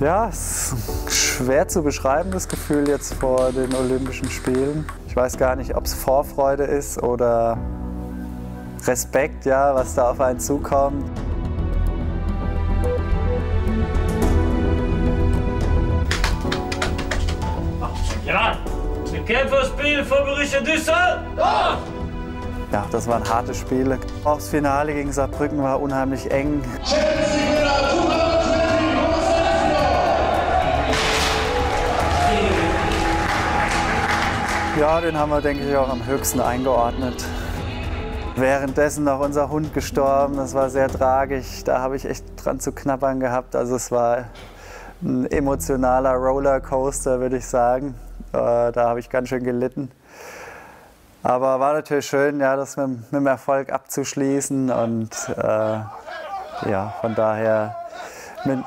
Ja, es ist schwer zu beschreiben, das Gefühl jetzt vor den Olympischen Spielen. Ich weiß gar nicht, ob es Vorfreude ist oder Respekt, ja, was da auf einen zukommt. Ja, Kämpferspiel vor Borussia Düsseldorf! Ja, das waren harte Spiele. Auch das Finale gegen Saarbrücken war unheimlich eng. Ja, den haben wir, denke ich, auch am höchsten eingeordnet. Währenddessen noch unser Hund gestorben, das war sehr tragisch. Da habe ich echt dran zu knabbern gehabt. Also es war ein emotionaler Rollercoaster, würde ich sagen. Äh, da habe ich ganz schön gelitten. Aber war natürlich schön, ja, das mit, mit dem Erfolg abzuschließen und äh, ja, von daher mit,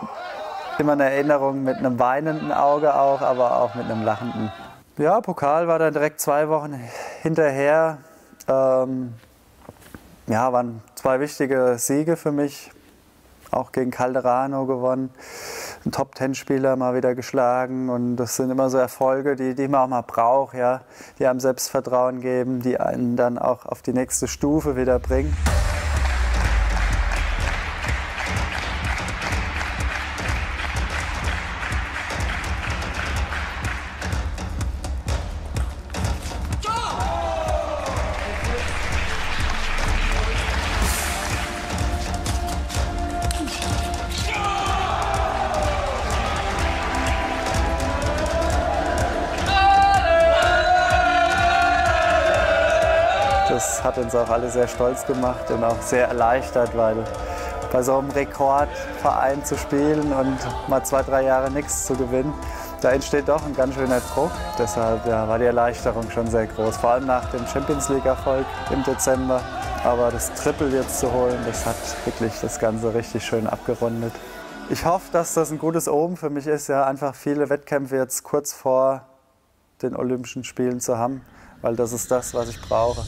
immer eine Erinnerung mit einem weinenden Auge auch, aber auch mit einem lachenden. Ja, Pokal war dann direkt zwei Wochen hinterher. Ähm, ja, waren zwei wichtige Siege für mich. Auch gegen Calderano gewonnen einen Top-Ten-Spieler mal wieder geschlagen. Und das sind immer so Erfolge, die, die man auch mal braucht, ja? die einem Selbstvertrauen geben, die einen dann auch auf die nächste Stufe wieder bringen. Das hat uns auch alle sehr stolz gemacht und auch sehr erleichtert, weil bei so einem Rekordverein zu spielen und mal zwei, drei Jahre nichts zu gewinnen, da entsteht doch ein ganz schöner Druck. Deshalb ja, war die Erleichterung schon sehr groß, vor allem nach dem Champions League-Erfolg im Dezember. Aber das Triple jetzt zu holen, das hat wirklich das Ganze richtig schön abgerundet. Ich hoffe, dass das ein gutes Omen für mich ist, ja, einfach viele Wettkämpfe jetzt kurz vor den Olympischen Spielen zu haben, weil das ist das, was ich brauche.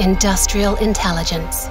Industrial Intelligence.